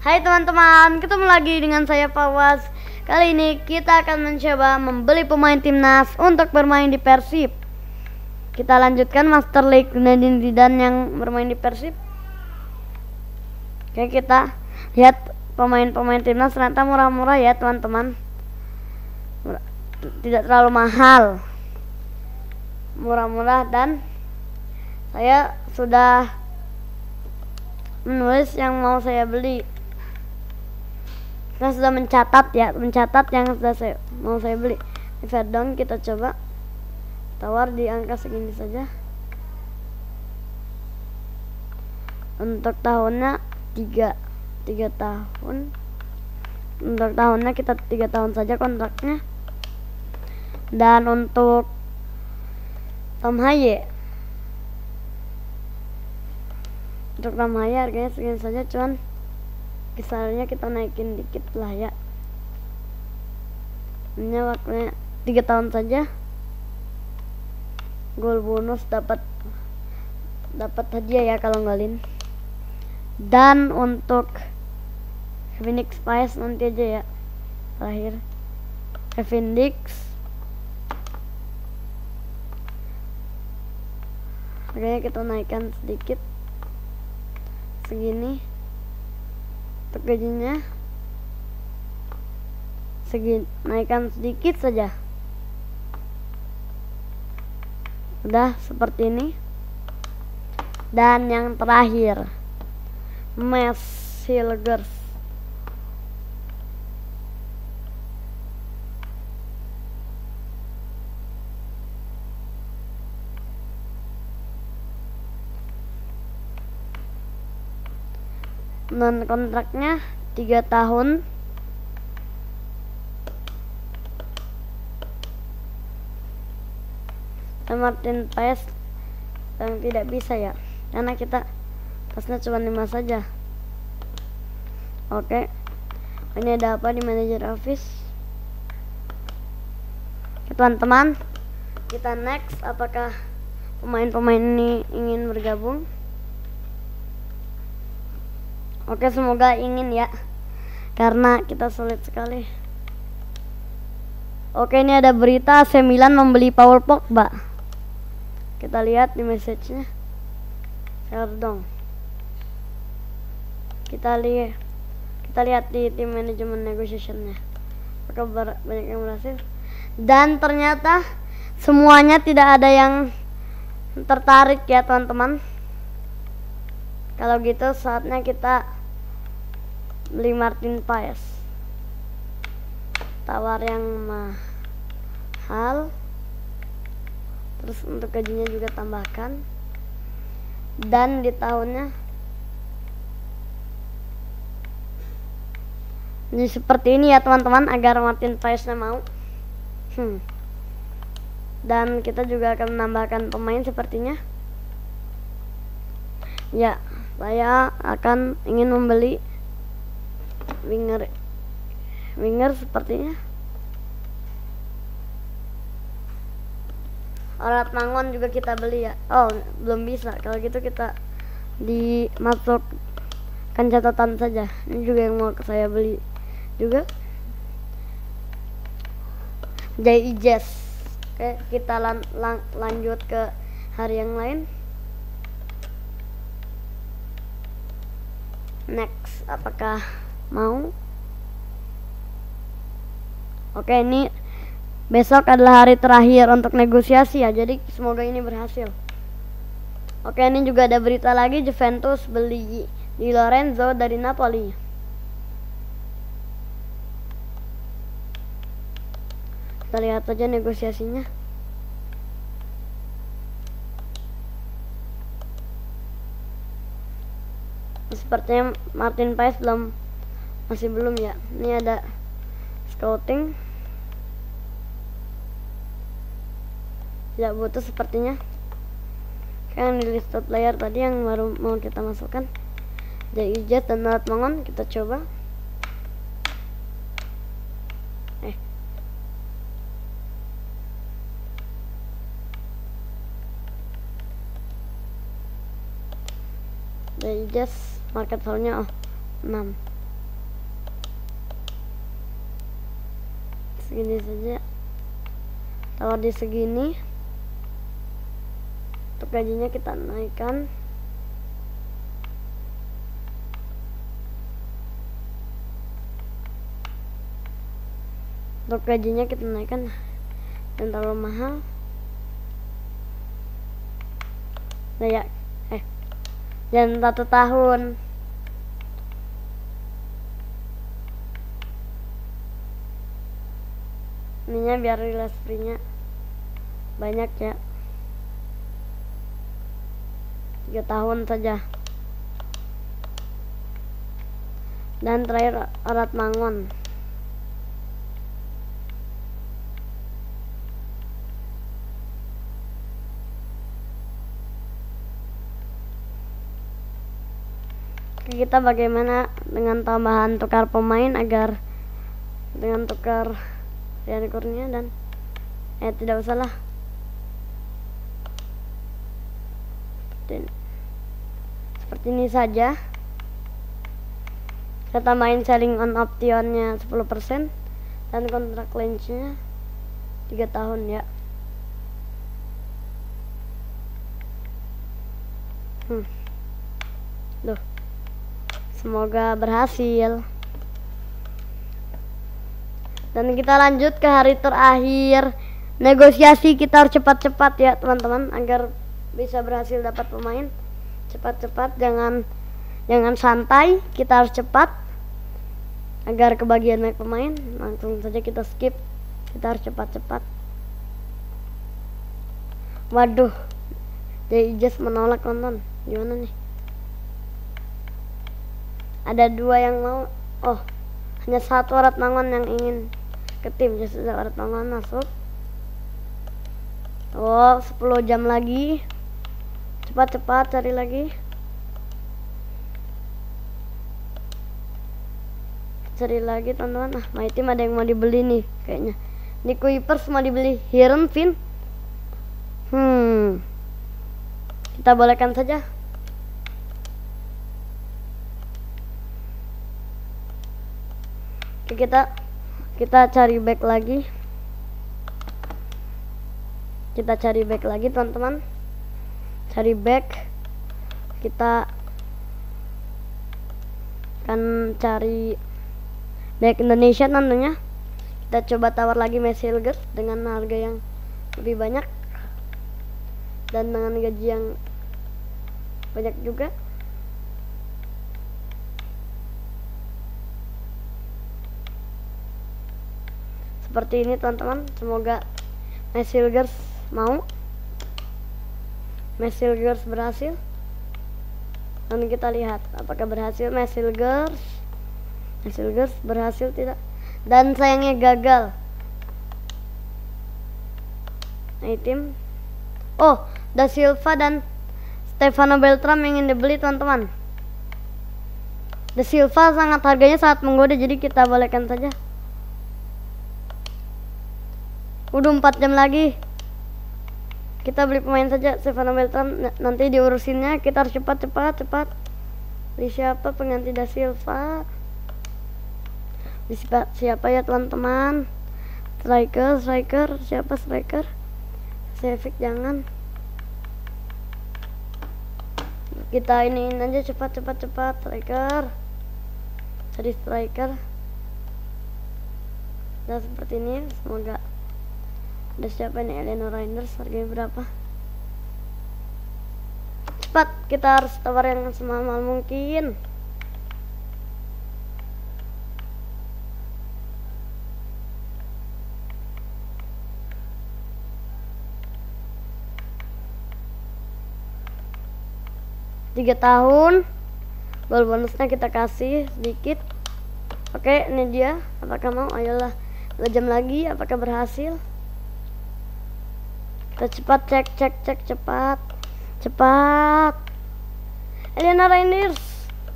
Hai teman-teman, ketemu lagi dengan saya Pawas. Kali ini kita akan mencoba membeli pemain timnas untuk bermain di Persib. Kita lanjutkan Master League Zinedine Zidane yang bermain di Persib. Oke, kita lihat pemain-pemain timnas ternyata murah-murah ya teman-teman. Tidak terlalu mahal. Murah-murah dan saya sudah menulis yang mau saya beli kita sudah mencatat ya mencatat yang sudah saya mau saya beli. Di Verdon kita coba. Tawar di angka segini saja. Untuk tahunnya tiga tiga tahun. Untuk tahunnya kita tiga tahun saja kontraknya. Dan untuk Tom Haye. Untuk Tom Haye harganya segini saja cuman kisarannya kita naikin dikit lah ya. Ini waktunya tiga tahun saja. Gol bonus dapat dapat hadiah ya kalau ngalin dan untuk Phoenix Spice nanti aja ya. Terakhir. Phoenix harganya kita naikkan sedikit. Segini gajinya segini naikkan sedikit saja. Udah seperti ini. Dan yang terakhir Messilgers non kontraknya tiga tahun. Martin Paes yang tidak bisa ya karena kita tasnya cuma lima saja. Oke ini ada apa di manajer office? Teman-teman kita next. Apakah pemain-pemain ini ingin bergabung Oke, semoga ingin ya. Karena kita sulit sekali. Oke, ini ada berita AC Milan membeli Paul Pogba. Kita lihat di message-nya. Share dong. Kita lihat kita lihat di tim manajemen negotiation-nya. Apakah banyak yang berhasil? Dan ternyata semuanya tidak ada yang tertarik ya, teman-teman. Kalau gitu saatnya kita beli Martin Paes tawar yang mahal. Terus untuk gajinya juga tambahkan. Dan di tahunnya ini seperti ini ya teman-teman agar Martin Paesnya mau. Hmm. dan kita juga akan menambahkan pemain sepertinya. Ya saya akan ingin membeli winger. Winger sepertinya. Alat mangon juga kita beli ya. Oh belum bisa. Kalau gitu kita dimasukkan catatan saja. Ini juga yang mau saya beli juga. Jai Jazz. Oke kita lan- lang- lanjut ke hari yang lain. Next apakah mau? Oke ini besok adalah hari terakhir untuk negosiasi ya jadi semoga ini berhasil. Oke ini juga ada berita lagi Juventus beli di Lorenzo dari Napoli. Kita lihat saja negosiasinya. Sepertinya Martin Paes belum masih belum ya. Ini ada scouting. Tidak butuh sepertinya. Kan di list player tadi yang baru mau kita masukkan. Jadi jet dan alat mangon kita coba. Eh. Jadi just market value nya oh 6 segini saja. Tawar di segini. Untuk gajinya kita naikkan. Untuk gajinya kita naikkan. Dan terlalu mahal. Nah ya eh dan satu tahun ininya biar rilis free nya banyak ya. Tiga tahun saja. Dan terakhir erat mangon kita bagaimana dengan tambahan tukar pemain agar dengan tukar Rian Kurnia dan eh tidak usah lah dan seperti ini saja saya tambahin selling on optionnya 10% dan kontrak lensnya 3 tahun ya hmm. Loh. Semoga berhasil. Dan kita lanjut ke hari terakhir. Negosiasi kita harus cepat-cepat ya teman-teman agar bisa berhasil dapat pemain. Cepat-cepat jangan jangan santai, kita harus cepat agar kebagian naik pemain. Langsung saja kita skip. Kita harus cepat-cepat. Waduh. Jadi just menolak nonton. Gimana nih? ada dua yang mau oh hanya satu arat mangon yang ingin ke tim jadi sudah arat mangon masuk. Oh 10 jam lagi. Cepat-cepat cari lagi. Cari lagi teman-teman. Ah my team ada yang mau dibeli nih kayaknya. Ini Kuipers mau dibeli. Hiren Fin hmm. Kita bolehkan saja. Oke, kita kita cari back lagi. Kita cari back lagi teman-teman. Cari back. Kita akan cari back Indonesia tentunya. Kita coba tawar lagi Messi dengan harga yang lebih banyak dan dengan gaji yang banyak juga seperti ini teman-teman. Semoga Mesilgers mau. Mesilgers berhasil. Dan kita lihat apakah berhasil. Mesilgers Mesilgers berhasil tidak? Dan sayangnya gagal. Tim. Oh Da Silva dan Stefano Beltram ingin dibeli teman-teman. Da Silva sangat harganya sangat menggoda jadi kita bolehkan saja Udah 4 jam lagi. Kita beli pemain saja Stefano Beltran nanti diurusinnya kita harus cepat cepat cepat. Beli siapa pengganti Da Silva? Beli siapa ya teman-teman? Striker, striker, siapa striker? Sevik jangan. Kita ini aja cepat cepat cepat striker. Jadi striker. Dan seperti ini semoga ada siapa nih? Eleanor Reinders harganya berapa? Cepat kita harus tawar yang semahal mungkin. Tiga tahun. Gol bonusnya kita kasih sedikit. Oke ini dia. Apakah mau? Ayolah. Dua jam lagi apakah berhasil cepat cek cek cek cepat. Cepat. Eliana Reinders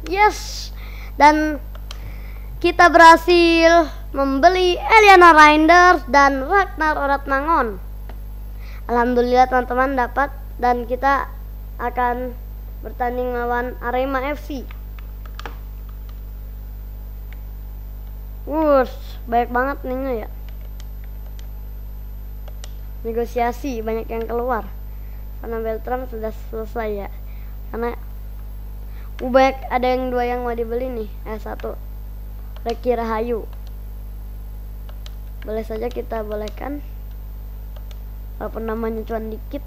yes. Dan kita berhasil membeli Eliana Reinders dan Ragnar Oratmangon. Alhamdulillah teman-teman dapat. Dan kita akan bertanding lawan Arema FC Wush, baik banget nih ya negosiasi banyak yang keluar. Karena Beltram sudah selesai ya. Karena banyak ada yang dua yang mau dibeli nih. Eh satu. Reki Rahayu. Boleh saja kita bolehkan. Walaupun namanya cuma dikit.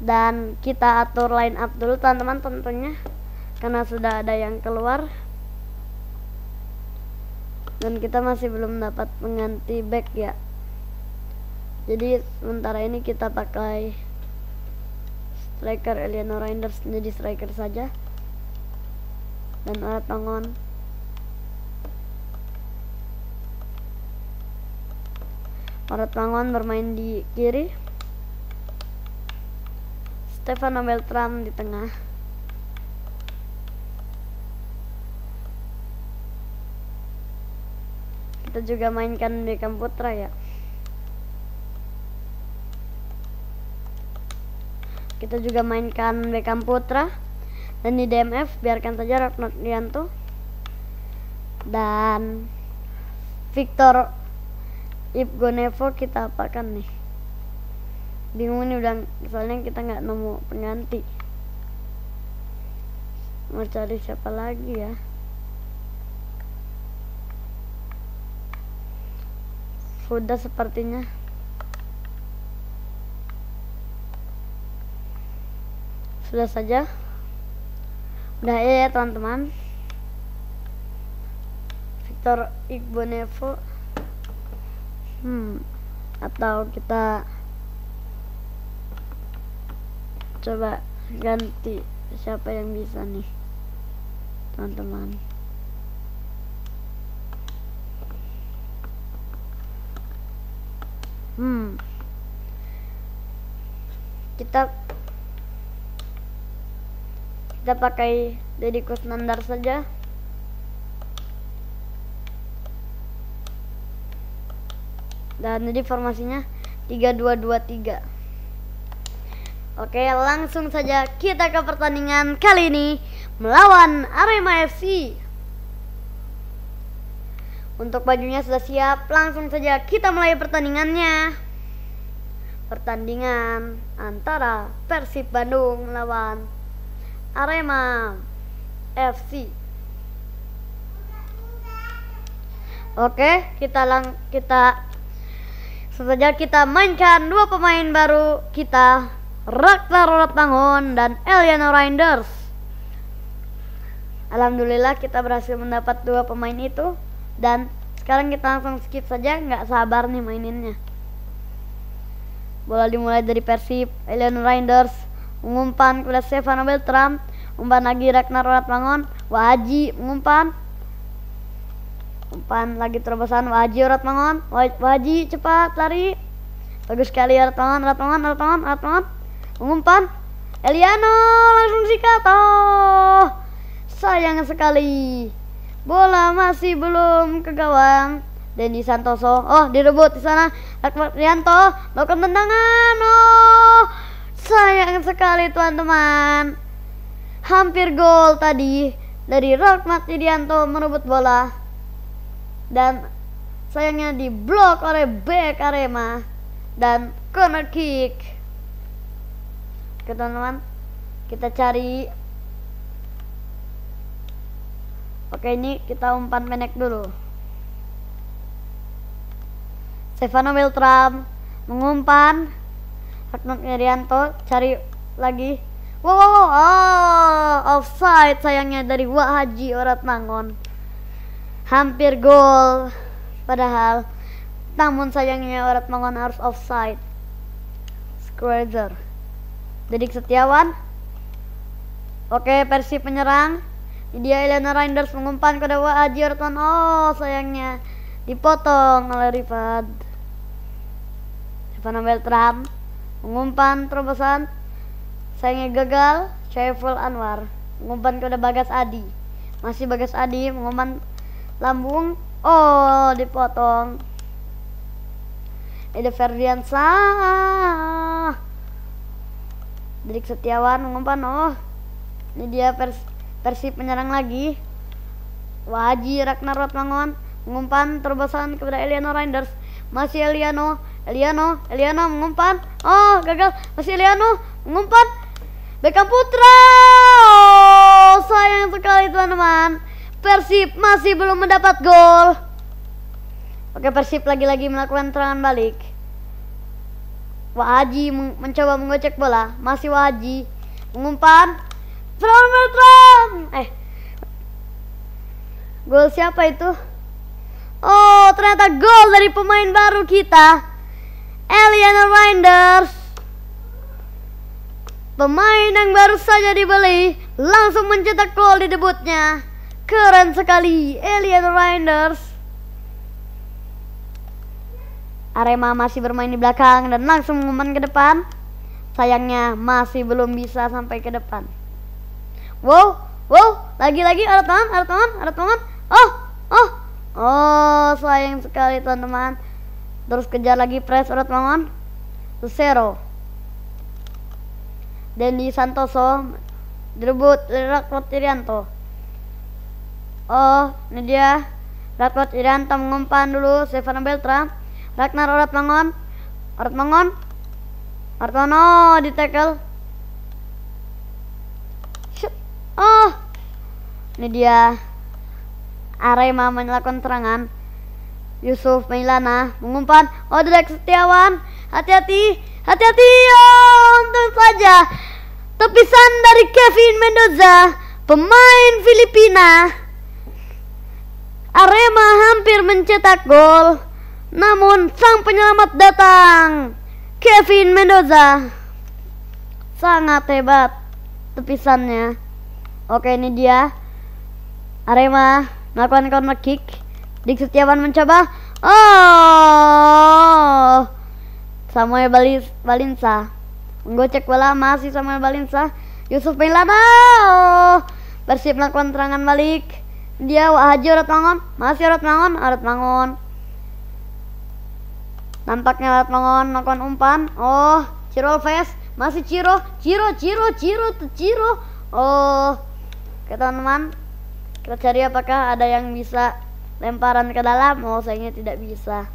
Dan kita atur line up dulu teman-teman tentunya. Karena sudah ada yang keluar. Dan kita masih belum dapat mengganti back ya jadi sementara ini kita pakai striker Eleanor Reinders jadi striker saja. Dan alat tangon Marat Pangon bermain di kiri. Stefano Beltram di tengah. Kita juga mainkan di Putra ya kita juga mainkan Beckham Putra dan di DMF biarkan saja Rianto. Dan Victor Ibgonevo kita apakan nih? Bingung nih udah soalnya kita nggak nemu pengganti. Mau cari siapa lagi ya? Sudah sepertinya sudah saja. Udah ya, ya teman-teman. Victor Igbonevo. Hmm atau kita coba ganti siapa yang bisa nih teman-teman. Hmm. Kita kita pakai Deddy Kusnandar saja. Dan jadi formasinya 3223 Oke langsung saja kita ke pertandingan kali ini melawan Arema FC Untuk bajunya sudah siap langsung saja kita mulai pertandingannya. Pertandingan antara Persib Bandung melawan Arema FC. Oke, kita lang kita saja kita mainkan dua pemain baru kita Ragnar Ratnangon dan Eliana Reinders. Alhamdulillah kita berhasil mendapat dua pemain itu dan sekarang kita langsung skip saja nggak sabar nih maininnya. Bola dimulai dari Persib, Eliana Reinders mengumpan kepada Stefano Beltram umpan lagi Ragnar Ratmangon Waji mengumpan umpan lagi terobosan Waji Ratmangon Waji cepat lari. Bagus sekali Ratmangon Ratmangon Ratmangon Ratmangon mengumpan Eliano langsung sikat. Oh sayang sekali. Bola masih belum ke gawang. Dendi Santoso oh direbut di sana. Rianto melakukan tendangan. Oh Sayang sekali teman-teman. Hampir gol tadi dari Rockmat Widianto merebut bola. Dan sayangnya diblok oleh back Arema dan corner kick. Oke teman-teman, kita cari Oke ini kita umpan pendek dulu. Stefano Beltram mengumpan Hagnog Irianto cari lagi. Wow, wow, wow. Oh, offside sayangnya dari Wak Haji Orat Mangon hampir gol padahal. Namun sayangnya Orat Mangon harus offside. Squazer Dedik Setiawan. Oke Persib penyerang. Dia Elena Reinders mengumpan ke Wak Haji Orat Mangon oh sayangnya dipotong oleh Rifat. Stefano Beltram mengumpan terobosan sayangnya gagal Syaiful Anwar. Mengumpan kepada Bagas Adi. Masih Bagas Adi mengumpan lambung oh dipotong. Ede Ferdiansa Dedik Setiawan mengumpan oh ini dia pers Persib penyerang lagi. Waji Ragnar Rotmangon mengumpan terobosan kepada Eliano Reinders. Masih Eliano Eliano Eliano mengumpan. Oh gagal. Masih Eliano mengumpan. Beckham Putra. Oh sayang sekali teman-teman. Persib masih belum mendapat gol. Oke Persib lagi-lagi melakukan serangan balik. Wahaji mencoba menggocek bola. Masih Wahaji mengumpan. From eh. Gol siapa itu? Oh ternyata gol dari pemain baru kita Eliana Reinders Pemain yang baru saja dibeli langsung mencetak gol di debutnya. Keren sekali Eliana Reinders Arema masih bermain di belakang dan langsung mengumpan ke depan. Sayangnya masih belum bisa sampai ke depan. Wow, wow, lagi-lagi ada tangan, ada tangan, ada tangan Oh, oh, Oh, sayang sekali teman-teman. Terus kejar lagi press urat bangun. Lucero. Dendi Santoso direbut dari Rakot Irianto. Oh, ini dia. Rakot Irianto mengumpan dulu Stefano Beltra. Ragnar Orat Mangon. Orat Mangon. Artono di tackle. Oh. Ini dia Arema melakukan serangan. Yusuf Mailana mengumpan Odrek Setiawan. Hati-hati, hati-hati. Oh, untung saja. Tepisan dari Kevin Mendoza, pemain Filipina. Arema hampir mencetak gol. Namun sang penyelamat datang. Kevin Mendoza. Sangat hebat tepisannya. Oke, ini dia. Arema melakukan corner kick. Dik Setiawan mencoba. Oh. Samuel Balis, Balinsa menggocek bola masih Samuel Balinsa. Yusuf Mailana. Oh. Persib melakukan serangan balik. Dia Haji Mangon. Masih Mangon. Mangon. Nampaknya Mangon melakukan umpan. Oh. Ciro Alves. Masih Ciro. Ciro, Ciro, Ciro, Ciro. Oh. Oke teman-teman kita cari apakah ada yang bisa lemparan ke dalam oh sayangnya tidak bisa.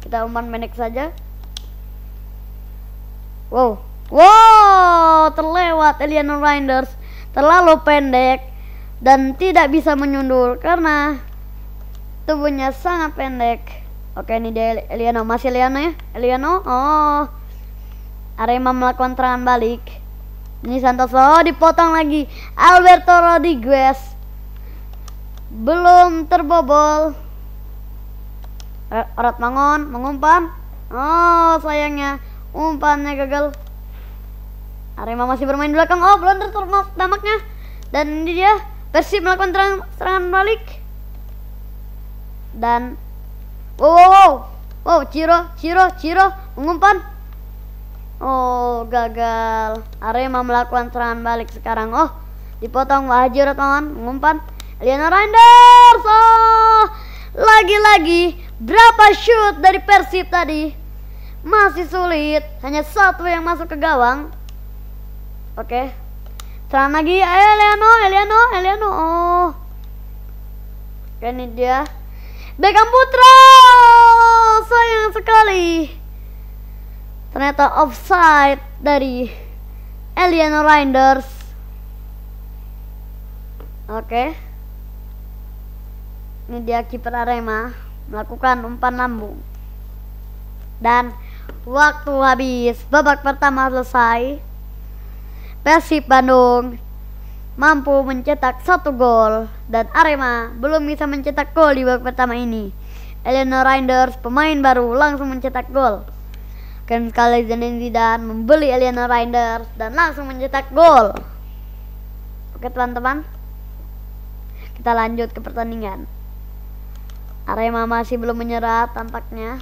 Kita umpan pendek saja. Wow. Wow terlewat Eliano Reinders terlalu pendek dan tidak bisa menyundul karena tubuhnya sangat pendek. Oke ini dia Eliano. Masih Eliano ya? Eliano? Oh. Arema melakukan serangan balik. Ini Santoso dipotong lagi. Alberto Rodriguez belum terbobol. Erat Mangon mengumpan. Oh sayangnya umpannya gagal. Arema masih bermain belakang. Oh blunder tampaknya. Dan ini dia Persib melakukan terang, serangan balik. Dan wow wow wow. Wow, Ciro, Ciro, Ciro mengumpan. Oh, gagal. Arema melakukan serangan balik sekarang. Oh, dipotong Wahji Rotman mengumpan. Eliana Reinders. Oh, lagi-lagi berapa shoot dari Persib tadi? Masih sulit. Hanya satu yang masuk ke gawang. Oke. Serangan lagi. Eliano, Eliano, Eliano. Oh. Ini dia. Beckham Putra. Sayang sekali ternyata offside dari Eliano Reinders oke ini dia kiper Arema melakukan umpan lambung dan waktu habis babak pertama selesai Persib Bandung mampu mencetak satu gol dan Arema belum bisa mencetak gol di babak pertama ini Eliano Reinders pemain baru langsung mencetak gol Ken sekali Zidane membeli Eliana Reinders dan langsung mencetak gol. Oke teman-teman, kita lanjut ke pertandingan. Arema masih belum menyerah tampaknya.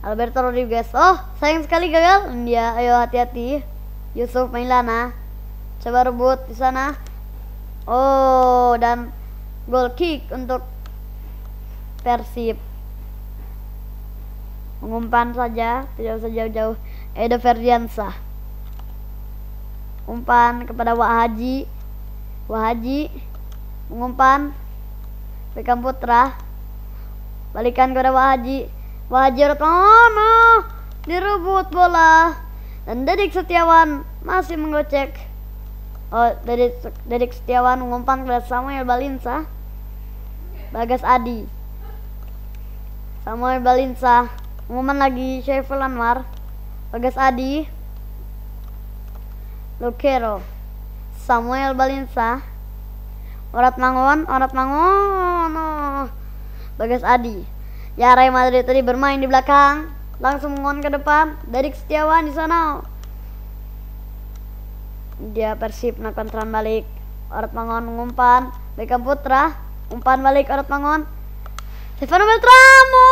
Alberto Rodriguez, oh sayang sekali gagal. Dia, ayo hati-hati. Yusuf Mailana, coba rebut di sana. Oh dan gol kick untuk Persib mengumpan saja tidak usah jauh-jauh Edo Ferdiansa umpan kepada Wak Haji Wak Haji mengumpan Beckham Putra balikan kepada Wak Haji Wajar Tono direbut bola dan Dedik Setiawan masih menggocek. Oh, Dedik, Dedik Setiawan mengumpan ke Samuel Balinsa. Bagas Adi. Samuel Balinsa mengumpan lagi Syaiful Anwar. Bagas Adi. Lukero. Samuel Balinsa. Orat Mangon, Orat Mangon. Oh. Bagas Adi. Ya Real Madrid tadi bermain di belakang, langsung mengon ke depan. Dari Setiawan di sana. Dia Persib melakukan serangan balik. Orat Mangon mengumpan. Beckham Putra umpan balik Orat Mangon. Stefano Beltramo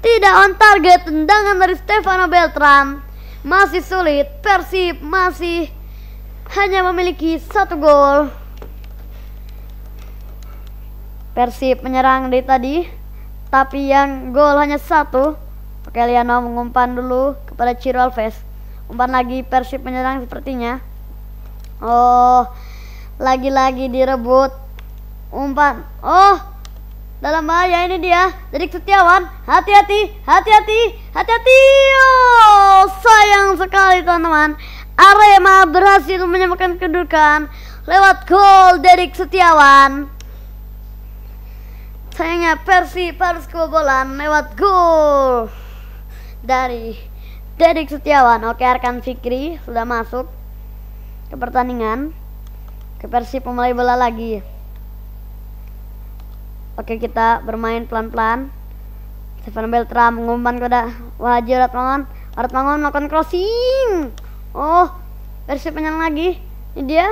tidak on target tendangan dari Stefano Beltram masih sulit Persib masih hanya memiliki satu gol Persib menyerang dari tadi tapi yang gol hanya satu. Oke Liano mengumpan dulu kepada Ciro Alves. Umpan lagi Persib menyerang sepertinya. Oh lagi-lagi direbut. Umpan. Oh dalam bahaya ini dia. Jadi Setiawan. Hati-hati hati-hati hati-hati. Oh sayang sekali teman-teman. Arema berhasil menyamakan kedudukan lewat gol Derik Setiawan sayangnya Persib harus kebobolan lewat gol. Dari Dedik Setiawan. Oke Arkan Fikri sudah masuk ke pertandingan. Ke Persib memulai bola lagi. Oke kita bermain pelan-pelan. Stefan Beltram mengumpan kepada Wahji Ratmangon. Ratmangon melakukan crossing. Oh Persib penyerang lagi. Ini dia.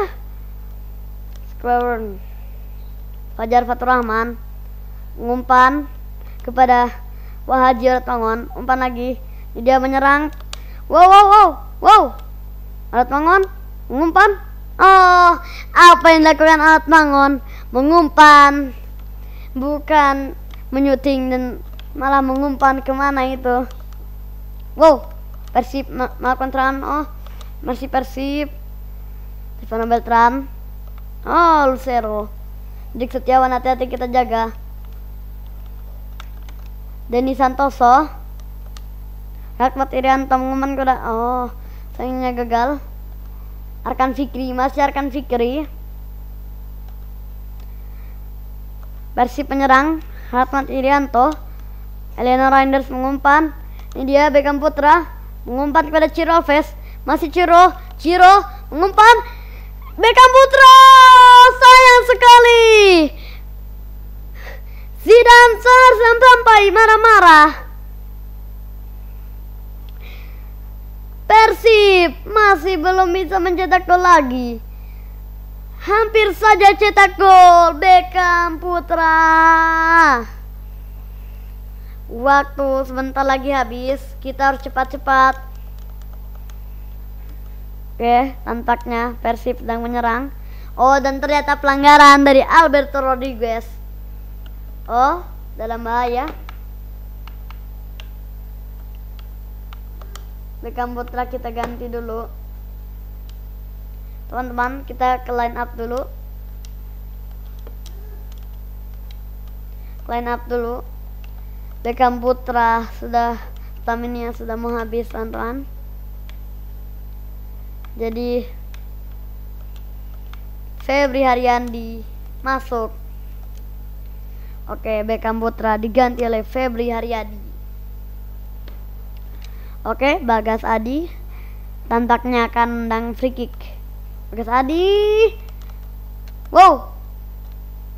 Square Fajar Fatur Rahman umpan kepada Wahaji Ratmangon umpan lagi. Dia menyerang. Wow wow wow wow. Ratmangon mengumpan oh apa yang dilakukan Ratmangon mengumpan. Bukan menyuting dan malah mengumpan ke mana itu? Wow Persib melakukan serangan oh masih Persib. Stefano Beltram oh Lucero. Dik Setiawan hati-hati kita jaga Denny Santoso. Rahmat Irianto mengumumkan kuda. Oh sayangnya gagal. Arkan Fikri masih Arkan Fikri. Versi penyerang Rahmat Irianto. Elena Reinders mengumpan. Ini dia Beckham Putra mengumpan kepada Ciro Alves. Masih Ciro Ciro mengumpan. Beckham Putra sayang sekali Zidane seharusnya sampai marah-marah. Persib masih belum bisa mencetak gol lagi. Hampir saja cetak gol Beckham Putra. Waktu sebentar lagi habis, kita harus cepat-cepat. Oke, tampaknya Persib sedang menyerang. Oh, dan ternyata pelanggaran dari Alberto Rodriguez. Oh, dalam bahaya. Beckham Putra kita ganti dulu. Teman-teman, kita ke line up dulu. Line up dulu. Beckham Putra sudah stamina sudah mau habis, teman-teman. Jadi Febri Haryandi masuk Oke, Beckham Putra diganti oleh Febri Haryadi. Oke, Bagas Adi tampaknya akan mendang free kick. Bagas Adi. Wow.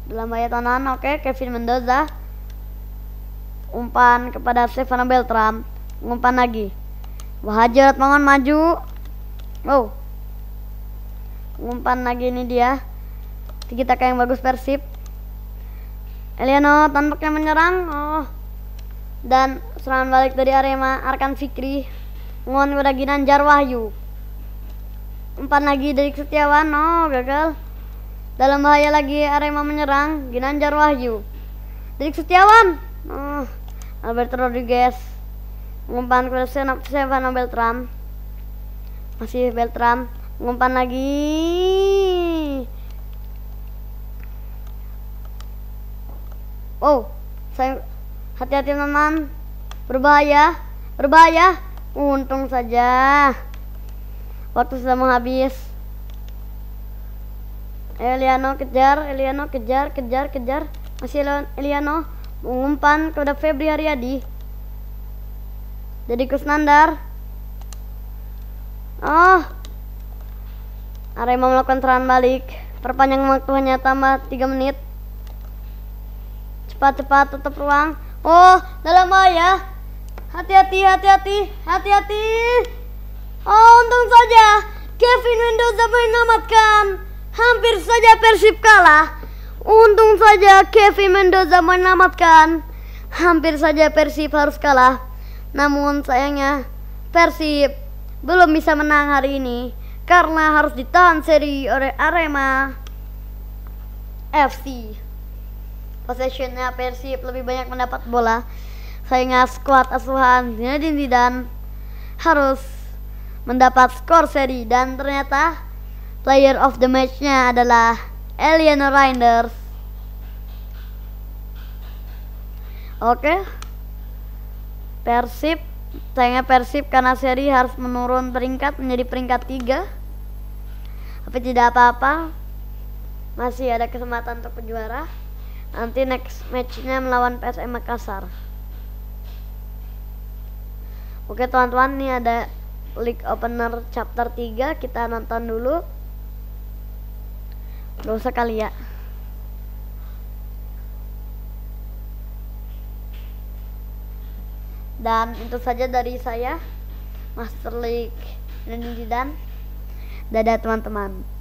Dalam bahaya tanan, oke, Kevin Mendoza. Umpan kepada Stefano Beltram. Umpan lagi. Wahajat Mangon maju. Wow. Umpan lagi ini dia. Kita kayak yang bagus Persib. Eliano tampaknya menyerang. Oh. Dan serangan balik dari Arema Arkan Fikri ngon pada Ginanjar Wahyu. Umpan lagi dari Setiawan. Oh gagal. Dalam bahaya lagi Arema menyerang. Ginanjar Wahyu. Dari Setiawan. Oh Alberto Rodriguez. Umpan kepada Stefano Beltram. Masih Beltram. Umpan lagi Oh, saya Hati-hati teman. Berbahaya. Berbahaya. Untung saja. Waktu sudah mau habis. Eliano kejar, Eliano kejar, kejar, kejar. Masih Eliano mengumpan kepada Febri Haryadi. Jadi Kusnandar. Oh. Arema melakukan serangan balik. Perpanjang waktu hanya tambah 3 menit. Cepat-cepat tutup ruang. Oh, dalam bahaya. Hati-hati, hati-hati, hati-hati. Oh, untung saja Kevin Mendoza menyelamatkan. Hampir saja Persib kalah. Untung saja Kevin Mendoza menyelamatkan. Hampir saja Persib harus kalah. Namun sayangnya Persib belum bisa menang hari ini karena harus ditahan seri oleh Arema FC. Possessionnya Persib lebih banyak mendapat bola. Sayangnya skuad asuhan Zinedine Zidane harus mendapat skor seri dan ternyata player of the match-nya adalah Alien Reinders. Oke. Persib sayangnya Persib karena seri harus menurun peringkat menjadi peringkat 3 tapi tidak apa-apa masih ada kesempatan untuk juara nanti next matchnya melawan PSM Makassar. Oke teman-teman ini ada League Opener chapter 3 kita nonton dulu. Gak usah kali ya. Dan itu saja dari saya Master League dan Dadah teman-teman